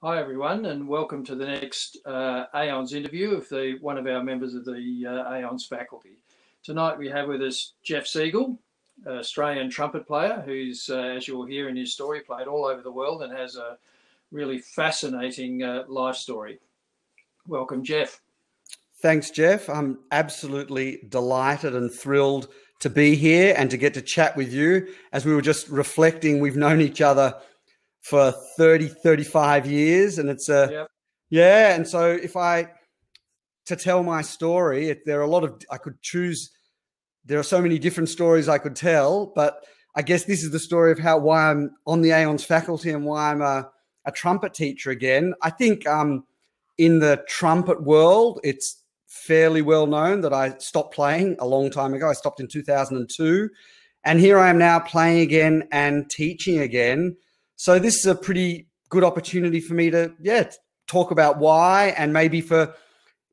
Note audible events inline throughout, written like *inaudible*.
Hi, everyone, and welcome to the next uh, Aeyons interview of the one of our members of the uh, Aeyons faculty. Tonight we have with us Jeff Segal, Australian trumpet player, who's, uh, as you'll hear in his story, played all over the world and has a really fascinating uh, life story. Welcome, Jeff. Thanks, Jeff. I'm absolutely delighted and thrilled to be here and to get to chat with you. As we were just reflecting, we've known each other for 30, 35 years. And it's a, yep. yeah. And so if I, to tell my story, if there are a lot of, I could choose, there are so many different stories I could tell, but I guess this is the story of how, why I'm on the Aeyons faculty and why I'm a, a trumpet teacher again. I think um, in the trumpet world, it's fairly well known that I stopped playing a long time ago. I stopped in 2002. And here I am now playing again and teaching again. So this is a pretty good opportunity for me to, yeah, talk about why and maybe for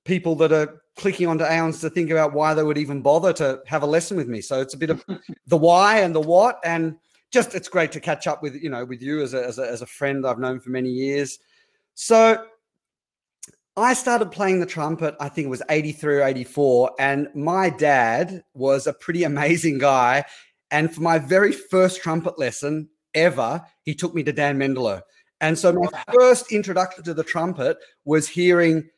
people that are clicking onto Aeyons to think about why they would even bother to have a lesson with me. So it's a bit of *laughs* the why and the what, and just it's great to catch up with you know with you as a, as a, as a friend I've known for many years. So I started playing the trumpet, I think it was 83 or 84. And my dad was a pretty *laughs* amazing guy. And for my very first trumpet lesson, ever, he took me to Dan Mendelow. And so my first introduction to the trumpet was hearing,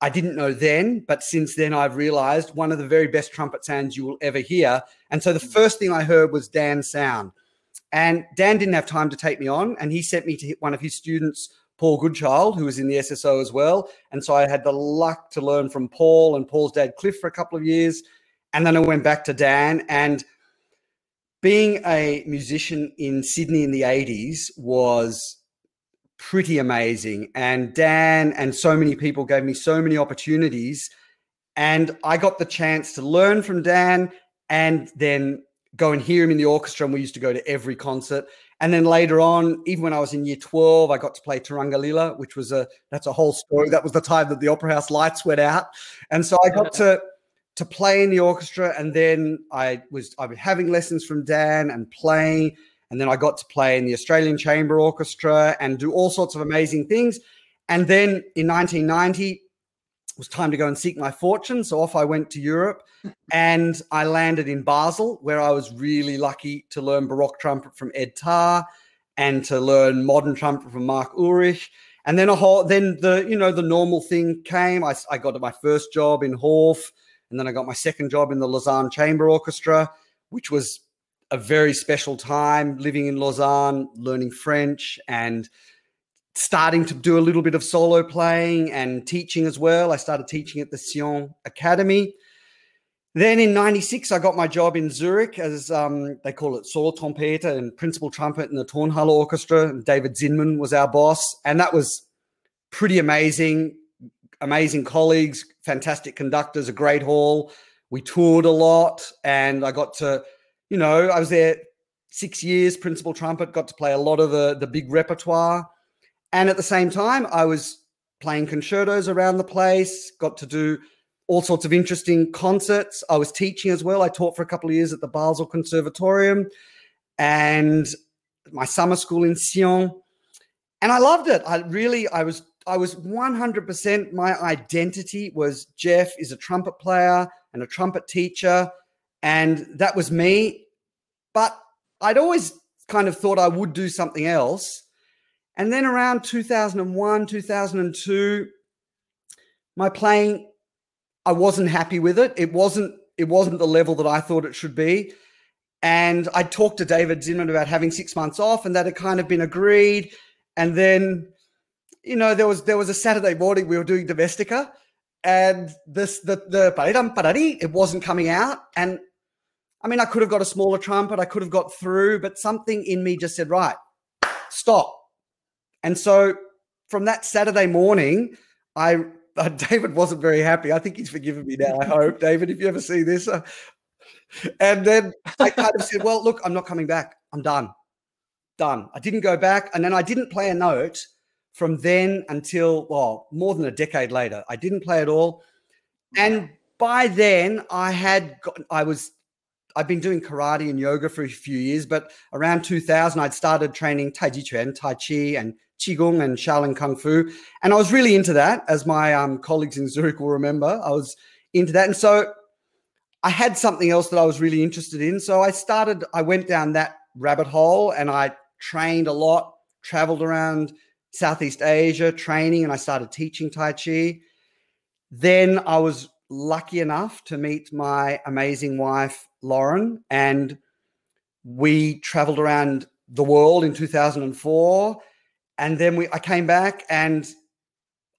I didn't know then, but since then I've realized one of the very best trumpet sounds you will ever hear. And so the mm. first thing I heard was Dan's sound. And Dan didn't have time to take me on, and he sent me to hit one of his students, Paul Goodchild, who was in the SSO as well. And so I had the luck to learn from Paul and Paul's dad, Cliff, for a couple of years. And then I went back to Dan. And being a musician in Sydney in the 80s was pretty amazing. And Dan and so many people gave me so many opportunities. And I got the chance to learn from Dan and then go and hear him in the orchestra. And we used to go to every concert. And then later on, even when I was in year 12, I got to play Turangalila, which was a that's a whole story. That was the time that the opera house lights went out. And so I got to to play in the orchestra, and then I was I was having lessons from Dan and playing, and then I got to play in the Australian Chamber Orchestra and do all sorts of amazing things. And then in 1990, it was time to go and seek my fortune. So off I went to Europe, *laughs* and I landed in Basel, where I was really lucky to learn Baroque trumpet from Ed Tarr and to learn modern trumpet from Mark Ulrich. And then a whole, then the you know the normal thing came. I, I got my first job in Hof and then I got my second job in the Lausanne Chamber Orchestra, which was a very special time living in Lausanne, learning French and starting to do a little bit of solo playing and teaching as well. I started teaching at the Sion Academy. Then in 96, I got my job in Zurich as um, they call it solo trompeter and principal trumpet in the Tonhalle Orchestra. David Zinman was our boss. And that was pretty amazing amazing colleagues, fantastic conductors, a great hall. We toured a lot, and I got to, you know, I was there six years, principal trumpet, got to play a lot of the, the big repertoire. And at the same time, I was playing concertos around the place, got to do all sorts of interesting concerts. I was teaching as well. I taught for a couple of years at the Basel Conservatorium and my summer school in Sion. And I loved it. I really, I was I was 100% my identity was Jeff is a trumpet player and a trumpet teacher. And that was me. But I'd always kind of thought I would do something else. And then around 2001, 2002, my playing, I wasn't happy with it. It wasn't, it wasn't the level that I thought it should be. And I talked to David Zinman about having six months off, and that had kind of been agreed. And then you know, there was there was a Saturday morning we were doing Domestica, and this the the parari it wasn't coming out, and I mean I could have got a smaller trumpet, I could have got through, but something in me just said right, stop, and so from that Saturday morning, I *laughs* uh, David wasn't very happy. I think he's forgiven me now. I hope David, if you ever see this, uh, and then I kind of said, well, look, I'm not coming back. I'm done, done. I didn't go back, and then I didn't play a note from then until, well, more than a decade later. I didn't play at all. And by then, I had, got, I was, I've been doing karate and yoga for a few years, but around 2000, I'd started training Tai Chi Chuan, Tai Chi, and Qigong and Shaolin Kung Fu. And I was really into that, as my um, colleagues in Zurich will remember. I was into that. And so I had something else that I was really interested in. So I started, I went down that rabbit hole and I trained a lot, traveled around Southeast Asia training, and I started teaching Tai Chi. Then I was lucky enough to meet my amazing wife, Lauren, and we traveled around the world in 2004. And then we, I came back and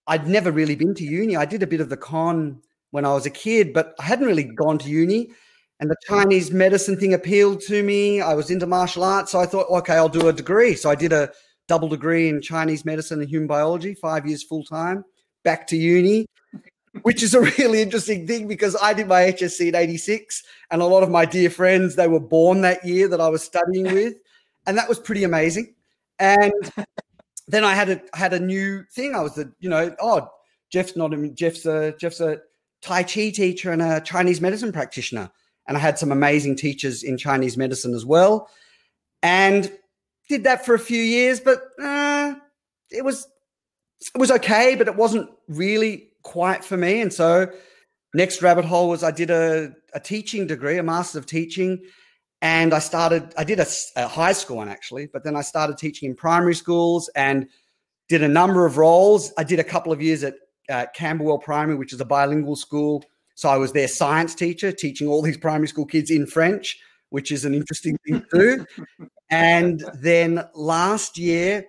I'd never really been to uni. I did a bit of the con when I was a kid, but I hadn't really gone to uni. And the Chinese medicine thing appealed to me. I was into martial arts. So I thought, okay, I'll do a degree. So I did a double degree in Chinese medicine and human biology, five years full time, back to uni, which is a *laughs* really interesting thing because I did my HSC in 86 and a lot of my dear friends, they were born that year that I was studying with. And that was pretty amazing. And *laughs* then I had a had a new thing. I was the, you know, oh, Jeff's not a Jeff's a Jeff's a Tai Chi teacher and a Chinese medicine practitioner. And I had some amazing teachers in Chinese medicine as well. And did that for a few years, but uh, it was it was okay, but it wasn't really quite for me. And so, next rabbit hole was I did a, a teaching degree, a master's of teaching, and I started. I did a, a high school one actually, but then I started teaching in primary schools and did a number of roles. I did a couple of years at uh, Camberwell Primary, which is a bilingual school. So I was their science teacher, teaching all these primary school kids in French which is an interesting thing to do. and *laughs* then last year,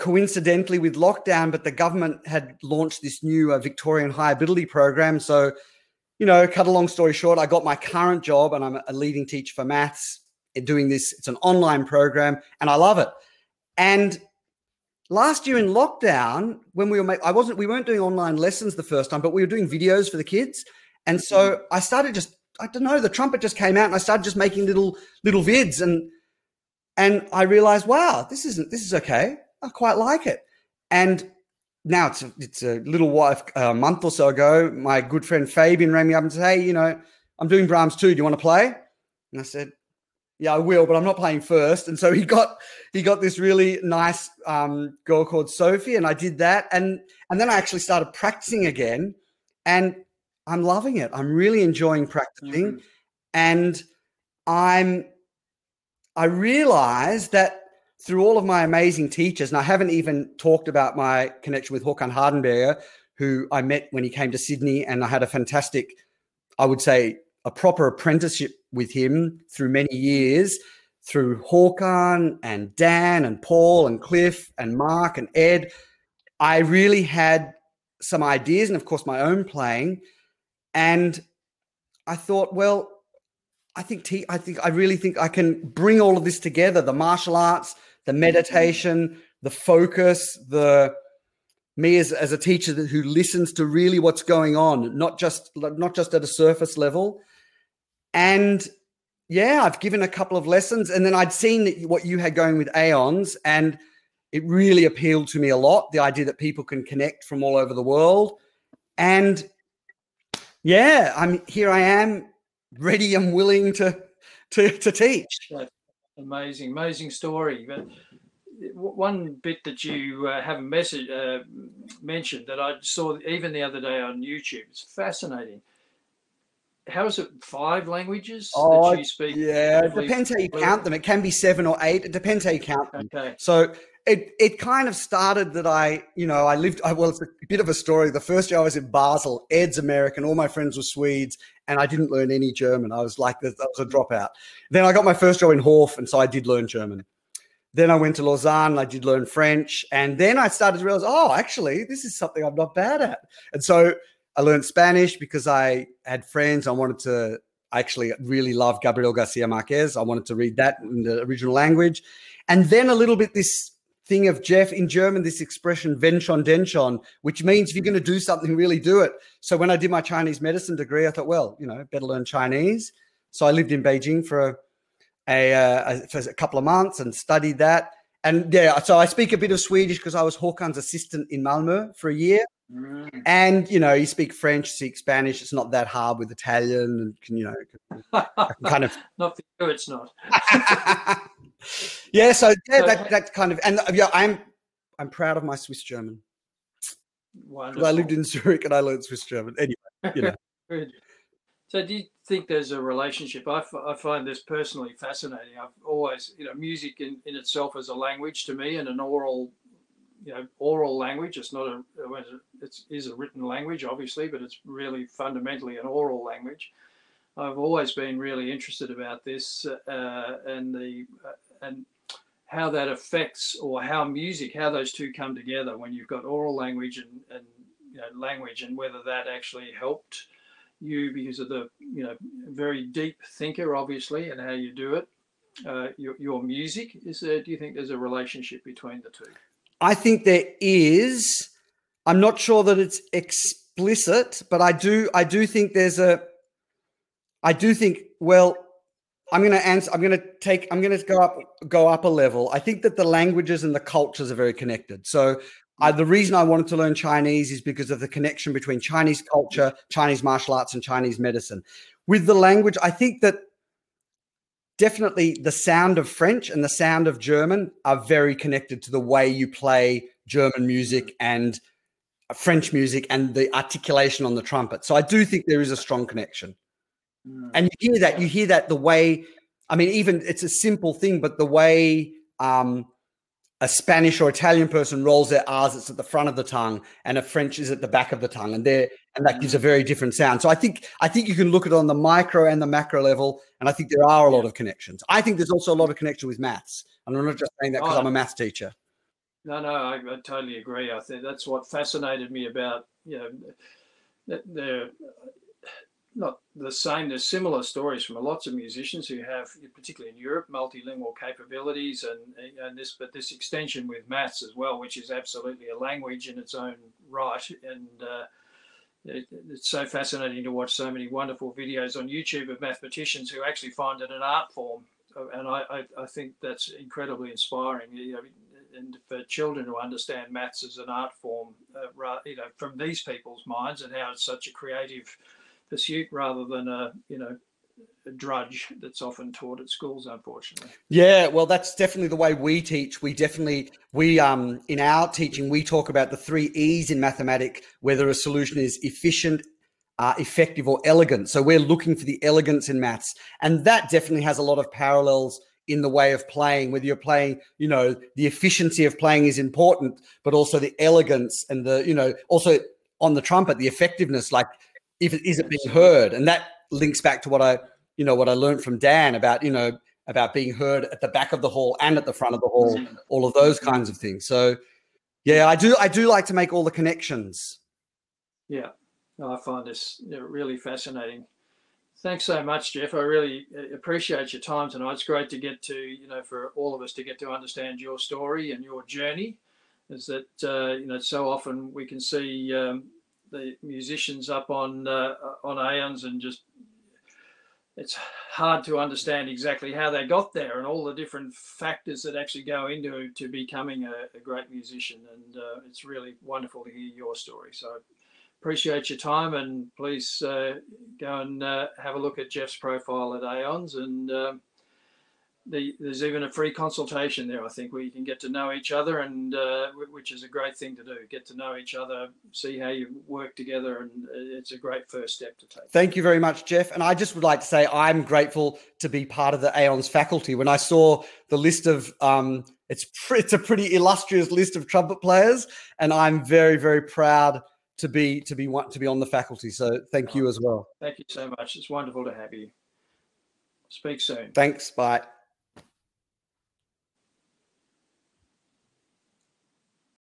coincidentally with lockdown, but the government had launched this new uh, Victorian High Ability Program. So, you know, cut a long story short, I got my current job and I'm a leading teacher for maths doing this. It's an online program and I love it. And last year in lockdown, when we were, make, I wasn't, we weren't doing online lessons the first time, but we were doing videos for the kids. And so mm-hmm. I started just I don't know, the trumpet just came out and I started just making little little vids and and I realized, wow, this isn't this is okay. I quite like it. And now it's a, it's a little while, a month or so ago, my good friend Fabian rang me up and said, "Hey, you know, I'm doing Brahms too. Do you want to play?" And I said, "Yeah, I will, but I'm not playing first. And so he got he got this really nice um, girl called Sophie, and I did that, and and then I actually started practicing again, and I'm loving it. I'm really enjoying practicing. Mm-hmm. And I'm I realize that through all of my amazing teachers, and I haven't even talked about my connection with Håkan Hardenberger, who I met when he came to Sydney, and I had a fantastic, I would say, a proper apprenticeship with him through many years, through Håkan and Dan and Paul and Cliff and Mark and Ed. I really had some ideas and, of course, my own playing and I thought, well, I think t- I think I really think I can bring all of this together: the martial arts, the mm-hmm. meditation, the focus, the me as, as a teacher who listens to really what's going on, not just not just at a surface level. And yeah, I've given a couple of lessons, and then I'd seen what you had going with Aeyons, and it really appealed to me a lot. The idea that people can connect from all over the world, and yeah, I'm here. I am ready and willing to to to teach. Amazing, amazing story. But one bit that you uh, haven't message, uh, mentioned that I saw even the other day on YouTube. It's fascinating. How is it? Five languages oh, that you speak? Yeah, it depends how you count them. It can be seven or eight. It depends how you count them. Okay. So it it kind of started that I, you know, I lived. I, well, it's a bit of a story. The first year I was in Basel, Ed's American, all my friends were Swedes, and I didn't learn any German. I was like, I was a dropout. Then I got my first job in Hof, and so I did learn German. Then I went to Lausanne, I did learn French, and then I started to realize, oh, actually, this is something I'm not bad at. And so I learned Spanish because I had friends. I wanted to. Actually really love Gabriel Garcia Marquez. I wanted to read that in the original language. And then a little bit this thing of Jeff in German, this expression "wenn schon denn schon," which means if you're going to do something, really do it. So when I did my Chinese medicine degree, I thought, well, you know, better learn Chinese. So I lived in Beijing for a, a, uh, a, for a couple of months and studied that. And yeah, so I speak a bit of Swedish because I was Håkan's assistant in Malmö for a year. Mm. And you know, you speak French, speak Spanish. It's not that hard with Italian, and can you know, *laughs* kind of. not for you, it's not. *laughs* yeah, so yeah, that, that kind of, and yeah, I'm I'm proud of my Swiss German. Wonderful. I lived in Zurich and I learned Swiss German. Anyway, you know. *laughs* So, do you think there's a relationship? I, f- I find this personally fascinating. I've always, you know, music in, in itself is a language to me and an oral, you know, oral language. It's not a, it is a written language, obviously, but it's really fundamentally an oral language. I've always been really interested about this uh, and the uh, and how that affects or how music, how those two come together when you've got oral language and, and you know, language, and whether that actually helped you because of the you know very deep thinker, obviously, and how you do it. Uh, your, your music is there? Do you think there's a relationship between the two? I think there is. I'm not sure that it's explicit, but I do. I do think there's a. I do think. Well, I'm going to answer. I'm going to take. I'm going to go up. Go up a level. I think that the languages and the cultures are very connected. So I, the reason I wanted to learn Chinese is because of the connection between Chinese culture, Chinese martial arts, and Chinese medicine. With the language, I think that definitely the sound of French and the sound of German are very connected to the way you play German music and French music and the articulation on the trumpet. So I do think there is a strong connection. Mm. And you hear that, you hear that the way, I mean, even it's a simple thing, but the way um, a Spanish or Italian person rolls their R's, it's at the front of the tongue, and a French is at the back of the tongue, and there, and that gives a very different sound. So I think I think you can look at it on the micro and the macro level, and I think there are a lot of connections. I think there's also a lot of connection with maths, and I'm not just saying that because oh, I'm a maths teacher. No, no, I, I, totally agree. I think that's what fascinated me about you know the not the same. There's similar stories from lots of musicians who have, particularly in Europe, multilingual capabilities, and and this, but this extension with maths as well, which is absolutely a language in its own right, and. Uh, it, it's so fascinating to watch so many wonderful videos on YouTube of mathematicians who actually find it an art form, and I, I, I think that's incredibly inspiring. You know, and for children to understand maths as an art form, uh, you know, from these people's minds and how it's such a creative pursuit rather than a you know a drudge that's often taught at schools unfortunately. Yeah well that's definitely the way we teach. We definitely we um in our teaching we talk about the three e's in mathematics whether a solution is efficient uh, effective or elegant. So we're looking for the elegance in maths. And that definitely has a lot of parallels in the way of playing whether you're playing you know the efficiency of playing is important but also the elegance and the you know also on the trumpet the effectiveness. Like if it isn't being heard. And that links back to what i you know what i learned from dan about you know about being heard at the back of the hall and at the front of the hall mm-hmm. all of those kinds of things. So yeah i do i do like to make all the connections. Yeah. I find this really fascinating. Thanks so much jeff. I really uh, appreciate your time tonight. It's great to get to you know for all of us to get to understand your story and your journey. Is that uh, you know so often we can see um, the musicians up on uh, on Aeyons and just it's hard to understand exactly how they got there and all the different factors that actually go into to becoming a, a great musician. And uh, it's really wonderful to hear your story. So appreciate your time and please uh, go and uh, have a look at Jeff's profile at Aeyons and um, the, there's even a free consultation there, I think, where you can get to know each other, and uh, which is a great thing to do. Get to know each other, see how you work together, and it's a great first step to take. Thank you very much, Jeff. And I just would like to say I'm grateful to be part of the Aeyons faculty. When I saw the list of, um, it's it's a pretty illustrious list of trumpet players, and I'm very very proud to be to be to be on the faculty. So thank you as well. Thank you so much. It's wonderful to have you. Speak soon. Thanks. Bye.